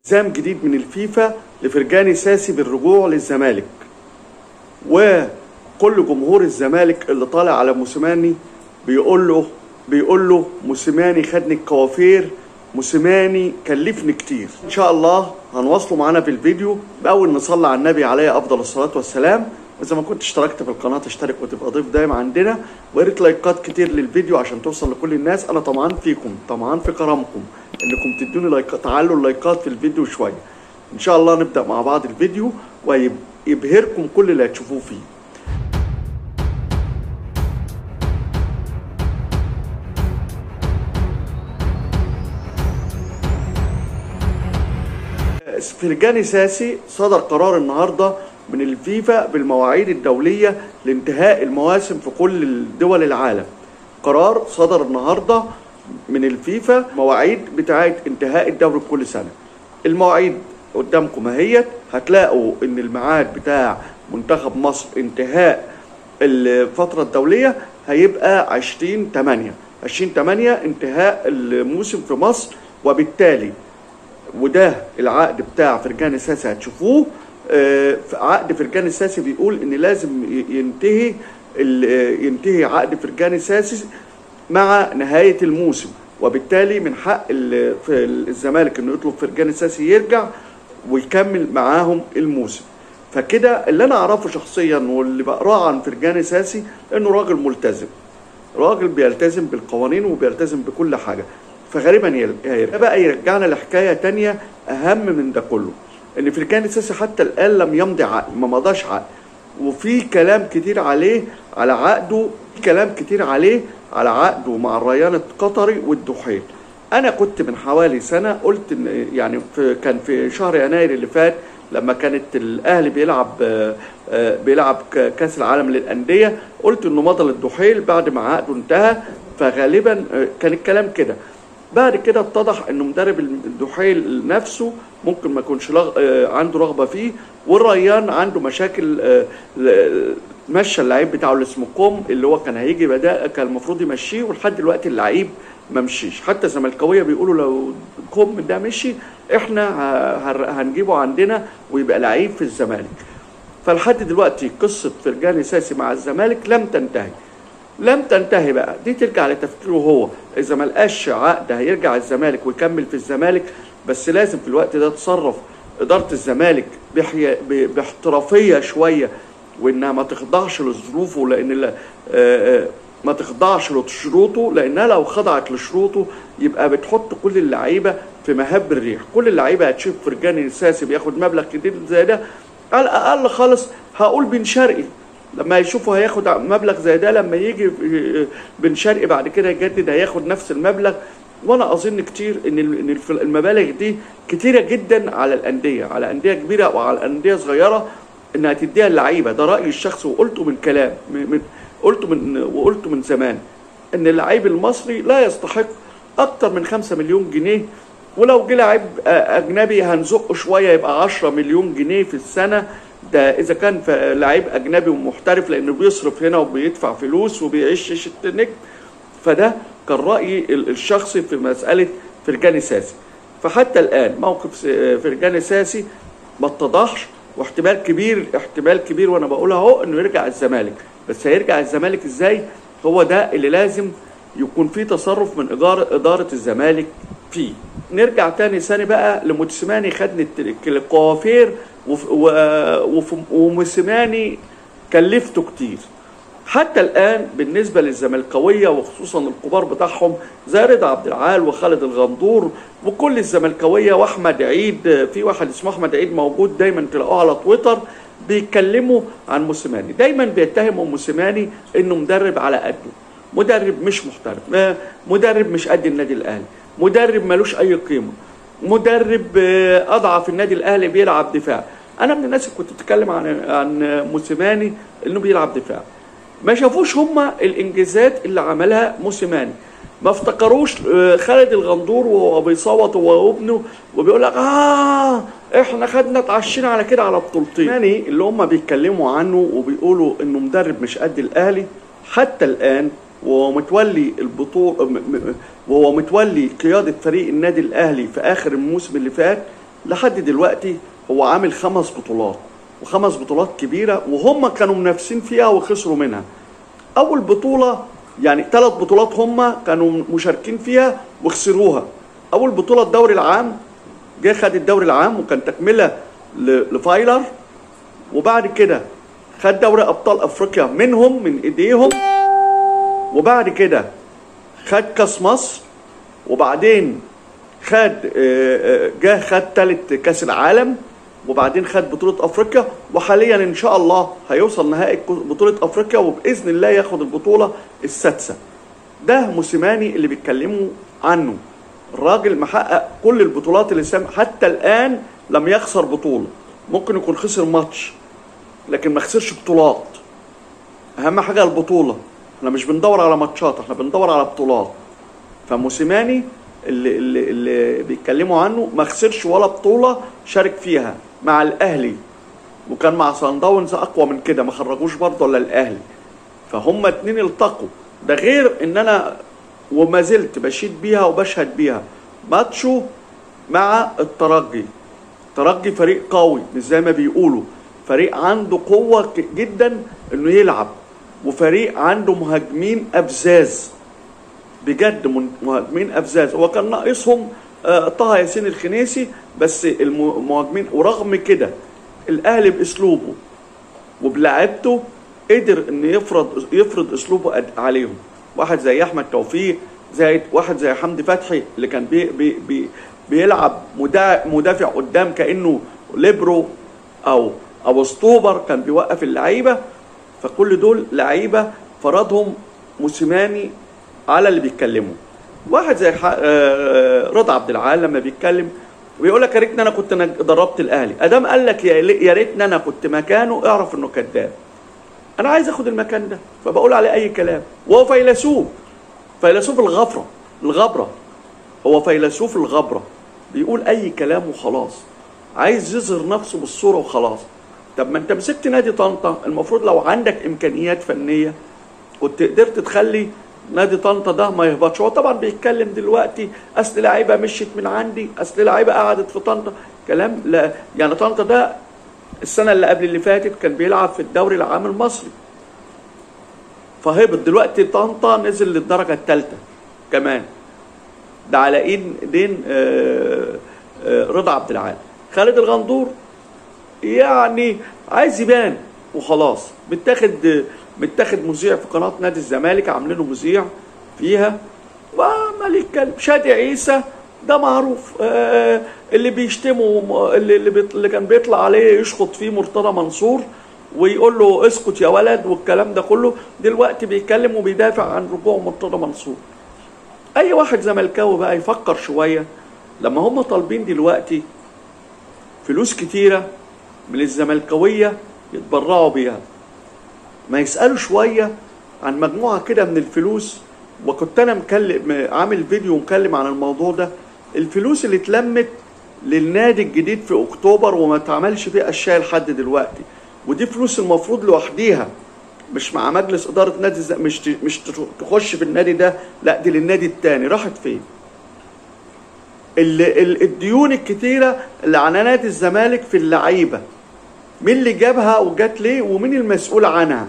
التزام جديد من الفيفا لفرجاني ساسي بالرجوع للزمالك. وكل جمهور الزمالك اللي طالع على موسيماني بيقول له بيقول له موسيماني خدني الكوافير موسيماني كلفني كتير. إن شاء الله هنواصلوا معانا في الفيديو بأول نصلي على النبي عليه أفضل الصلاة والسلام. واذا ما كنت اشتركت في القناة اشترك وتبقى ضيف دايم عندنا. ويا ريت لايكات كتير للفيديو عشان توصل لكل الناس. أنا طمعان فيكم طمعان في كرمكم. انكم تدوني لايكات تعالوا اللايكات في الفيديو شوية إن شاء الله نبدأ مع بعض الفيديو ويبهركم كل اللي هتشوفوه فيه. فرجاني ساسي صدر قرار النهارده من الفيفا بالمواعيد الدولية لانتهاء المواسم في كل دول العالم. قرار صدر النهارده من الفيفا مواعيد بتاعة انتهاء الدوري كل سنة. المواعيد قدامكم اهيت. هتلاقوا إن الميعاد بتاع منتخب مصر انتهاء الفترة الدولية هيبقى 20 8 20 8 انتهاء الموسم في مصر وبالتالي وده العقد بتاع فرجان الساسي هتشوفوه. آه، عقد فرجان الساسي بيقول إن لازم ينتهي ينتهي عقد فرجان الساسي مع نهاية الموسم. وبالتالي من حق الزمالك إنه يطلب فرجان الساسي يرجع ويكمل معاهم الموسم. فكده اللي أنا أعرفه شخصيا واللي بقراه عن فرجان الساسي إنه راجل ملتزم. راجل بيلتزم بالقوانين وبيلتزم بكل حاجة. فغالبا هيرجع. بقى يرجعنا لحكاية تانية أهم من ده كله. إن فرجان الساسي حتى الآن لم يمضي عقد ما مضاش عقد. وفي كلام كتير عليه على عقده في كلام كتير عليه على عقده مع الريان القطري والدحيل أنا كنت من حوالي سنة قلت إن يعني في كان في شهر يناير اللي فات لما كانت الاهلي بيلعب آه، بيلعب كأس العالم للأندية قلت إنه مضى للدحيل بعد ما عقده انتهى فغالبا آه، كان الكلام كده. بعد كده اتضح إنه مدرب الدحيل نفسه ممكن ما يكونش لغ... آه، عنده رغبة فيه والريان عنده مشاكل آه، مشى اللعيب بتاعه اللي اسمه كوم اللي هو كان هيجي بدأ كان المفروض يمشيه ولحد دلوقتي اللعيب ما مشيش. حتى الزملكاوية بيقولوا لو كوم ده مشي إحنا هنجيبه عندنا ويبقى لعيب في الزمالك. فلحد دلوقتي قصة فرجاني ساسي مع الزمالك لم تنتهي. لم تنتهي بقى. دي ترجع لتفكيره هو. إذا ما لقاش عقد هيرجع الزمالك ويكمل في الزمالك بس لازم في الوقت ده تصرف. إدارة الزمالك بحي... باحترافية شوية وإنها ما تخضعش لظروفه لأن ال... ما تخضعش لشروطه لانها لو خضعت لشروطه يبقى بتحط كل اللعيبة في مهب الريح. كل اللعيبة هتشوف فرجاني الساسي بياخد مبلغ كتير زي ده. على الأقل خالص هقول بن شرقي. لما يشوفوا هياخد مبلغ زي ده لما يجي بن شرقي بعد كده يجدد هياخد نفس المبلغ. وأنا اظن كتير إن المبالغ دي كتيرة جدا على الأندية على أندية كبيرة وعلى أندية صغيرة إنها تديها اللعيبة. ده رأيي الشخصي وقلته من كلام من قلته من وقلته من زمان. إن اللعيب المصري لا يستحق أكتر من 5 مليون جنيه ولو جه لعيب أجنبي هنزقه شوية يبقى 10 مليون جنيه في السنة. ده إذا كان لعيب أجنبي ومحترف لأنه بيصرف هنا وبيدفع فلوس وبيعيش عيشه النجم فده كان رأيي ال- الشخصي في مسألة فرجاني ساسي. فحتى الآن موقف فرجاني ساسي ما اتضحش واحتمال كبير احتمال كبير وأنا بقول أهو إنه يرجع الزمالك. بس هيرجع الزمالك إزاي؟ هو ده اللي لازم يكون في تصرف من إدارة, إدارة الزمالك فيه. نرجع تاني ثاني بقى لموسيماني خدني الت- وموسيماني كلفته كتير. حتى الآن بالنسبة للزملكاويه وخصوصا الكبار بتاعهم زي رضا عبد العال وخالد الغندور وكل الزملكاويه وأحمد عيد في واحد اسمه أحمد عيد موجود دايما تلاقوه على تويتر بيتكلموا عن موسيماني دايما بيتهموا موسيماني إنه مدرب على قده. مدرب مش محترف آه، مدرب مش قد النادي الأهلي. مدرب ملوش أي قيمة. مدرب آه، أضعف النادي الأهلي بيلعب دفاع. أنا من الناس اللي كنت بتكلم عن عن موسيماني إنه بيلعب دفاع. ما شافوش هما الإنجازات اللي عملها موسيماني. ما افتكروش آه، خالد الغندور وهو بيصوت هو وابنه وبيقول لك آه إحنا خدنا اتعشينا على كده على بطولتين. يعني اللي هم بيتكلموا عنه وبيقولوا إنه مدرب مش قد الأهلي حتى الآن وهو متولي م- وهو متولي قيادة فريق النادي الأهلي في آخر الموسم اللي فات لحد دلوقتي هو عامل خمس بطولات وخمس بطولات كبيرة وهم كانوا منافسين فيها وخسروا منها. أول بطولة يعني ثلاث بطولات هم كانوا مشاركين فيها وخسروها. أول بطولة الدوري العام جه خد الدوري العام وكان تكملة لفايلر. وبعد كده خد دوري أبطال أفريقيا منهم من إيديهم. وبعد كده خد كاس مصر. وبعدين خد آه، آه، جه خد تالت كاس العالم. وبعدين خد بطولة أفريقيا وحاليا إن شاء الله هيوصل نهائي بطولة أفريقيا وبإذن الله ياخد البطولة السادسة. ده موسيماني اللي بيتكلموا عنه. الراجل محقق كل البطولات اللي سام حتى الآن لم يخسر بطولة. ممكن يكون خسر ماتش لكن ما خسرش بطولات. أهم حاجة البطولة. إحنا مش بندور على ماتشات إحنا بندور على بطولات. فموسيماني اللي, اللي, اللي بيتكلموا عنه ما خسرش ولا بطولة شارك فيها. مع الأهلي وكان مع سان داونز أقوى من كده ما خرجوش برضه إلا الأهلي فهم اتنين التقوا. ده غير إن أنا وما زلت بشيد بيها وبشهد بيها. ماتشو مع الترجي الترجي فريق قوي مش زي ما بيقولوا. فريق عنده قوة جدا إنه يلعب. وفريق عنده مهاجمين أفذاذ بجد مهاجمين افذاذ هو كان ناقصهم طه ياسين الخنيسي بس الم- المهاجمين ورغم كده الأهلي بأسلوبه وبلعبته قدر ان يفرض يفرض أسلوبه عليهم. واحد زي أحمد توفيق زي واحد زي حمدي فتحي اللي كان بي بي بي بيلعب مدا- مدافع قدام كأنه ليبرو أو أو أسطوبر كان بيوقف اللعيبة. فكل دول لعيبة فرضهم موسيماني على اللي بيتكلموا. واحد زي ح- آه، رضا عبد العال لما بيتكلم ويقول لك يا ريتني أنا كنت دربت الأهلي. أدام قال لك يا ريتني أنا كنت مكانه اعرف إنه كذاب. أنا عايز آخد المكان ده. فبقول عليه أي كلام. وهو فيلسوف. فيلسوف الغفرة. الغبرة. هو فيلسوف الغبرة. بيقول أي كلام وخلاص. عايز يظهر نفسه بالصورة وخلاص. طب ما أنت مسكت نادي طنطا. المفروض لو عندك إمكانيات فنية كنت قدرت تخلي نادي طنطا ده ما يهبطش. هو طبعا بيتكلم دلوقتي أصل لعيبة مشيت من عندي أصل لعيبة قعدت في طنطا. كلام لا يعني طنطا ده السنة اللي قبل اللي فاتت كان بيلعب في الدوري العام المصري. فهبط. دلوقتي طنطا نزل للدرجة الثالثه كمان. ده على إيد ايدين آه، آه، رضا عبد العال. خالد الغندور يعني عايز يبان وخلاص. متاخد متاخد مذيع في قناة نادي الزمالك عاملينه مذيع فيها. وعمال يتكلم شادي عيسى ده معروف. آه اللي بيشتمه اللي اللي كان بيطلع عليه يشخط فيه مرتضى منصور ويقول له اسكت يا ولد والكلام ده كله. دلوقتي بيتكلم وبيدافع عن رجوع مرتضى منصور. أي واحد زملكاوي بقى يفكر شوية لما هم طالبين دلوقتي فلوس كتيرة من الزملكاوية يتبرعوا بيها. ما يسألوا شوية عن مجموعة كده من الفلوس. وكنت أنا مكلم عامل فيديو مكلم عن الموضوع ده. الفلوس اللي اتلمت للنادي الجديد في أكتوبر وما اتعملش فيه أشياء لحد دلوقتي. ودي فلوس المفروض لوحديها. مش مع مجلس إدارة نادي مش مش تخش في النادي ده. لا دي للنادي التاني. راحت فين؟ ال- ال- الديون الكتيرة اللي على نادي الزمالك في اللعيبة. مين اللي جابها وجات ليه؟ ومين المسؤول عنها؟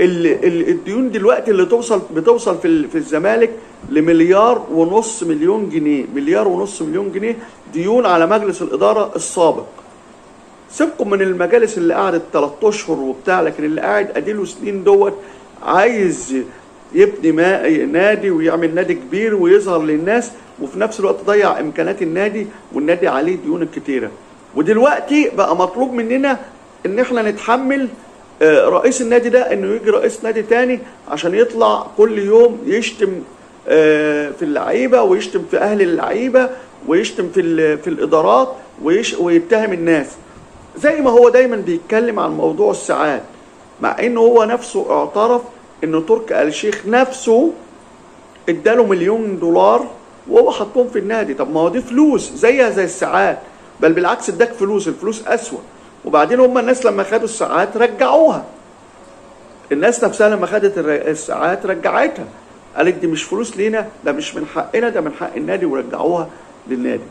الديون دلوقتي اللي توصل بتوصل في في الزمالك لمليار ونص مليون جنيه مليار ونص مليون جنيه ديون على مجلس الإدارة السابق. سيبكم من المجالس اللي قعدت 3 أشهر وبتاع لكن اللي قاعد أديله سنين دوت عايز يبني ما نادي ويعمل نادي كبير ويظهر للناس وفي نفس الوقت ضيع إمكانات النادي والنادي عليه ديون كتيرة. ودلوقتي بقى مطلوب مننا إن إحنا نتحمل رئيس النادي ده إنه يجي رئيس نادي تاني عشان يطلع كل يوم يشتم آه، في اللعيبة ويشتم في أهل اللعيبة ويشتم في في الإدارات ويش ويتهم الناس. زي ما هو دايما بيتكلم عن موضوع الساعات مع انه هو نفسه اعترف إن تركي آل الشيخ نفسه اداله مليون دولار وهو حطهم في النادي. طب ما هو دي فلوس زيها زي الساعات بل بالعكس اداك فلوس الفلوس أسوأ. وبعدين هم الناس لما خدوا الساعات رجعوها. الناس نفسها لما خدت الساعات رجعتها. قالت دي مش فلوس لينا ده مش من حقنا ده من حق النادي ورجعوها للنادي.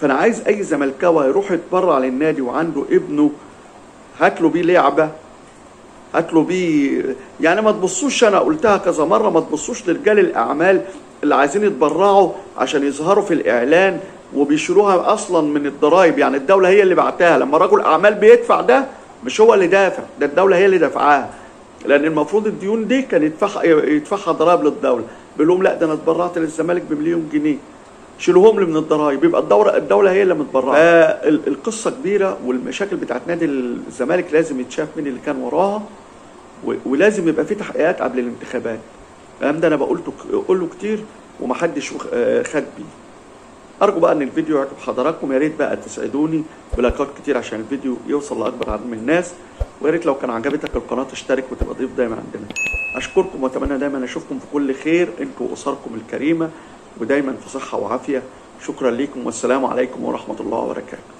فأنا عايز أي زملكاوي يروح يتبرع للنادي وعنده ابنه هات له بيه لعبة هات له بيه يعني ما تبصوش أنا قلتها كذا مرة ما تبصوش لرجال الأعمال اللي عايزين يتبرعوا عشان يظهروا في الإعلان وبيشيلوها أصلا من الضرايب يعني الدولة هي اللي بعتها. لما رجل أعمال بيدفع ده مش هو اللي دافع. ده الدولة هي اللي دافعاها لأن المفروض الديون دي كان يدفعها يدفعها ضرائب للدولة. بيقول لهم لا ده أنا اتبرعت للزمالك بمليون جنيه. شيلوهم لي من الضرايب يبقى الدولة الدولة هي اللي متبرعة. القصة كبيرة والمشاكل بتاعت نادي الزمالك لازم يتشاف مين اللي كان وراها. ولازم يبقى في تحقيقات قبل الانتخابات. الكلام ده أنا بقولته كتير ومحدش آه، خد بيه. أرجو بقى إن الفيديو يعجب حضراتكم. يا ريت بقى تسعدوني بلايكات كتير عشان الفيديو يوصل لأكبر عدد من الناس. ويا ريت لو كان عجبتك القناة تشترك وتبقى ضيف دايما عندنا. أشكركم وأتمنى دايما أشوفكم في كل خير. أنتوا واسركم الكريمة. ودايما في صحة وعافية. شكرا لكم والسلام عليكم ورحمة الله وبركاته.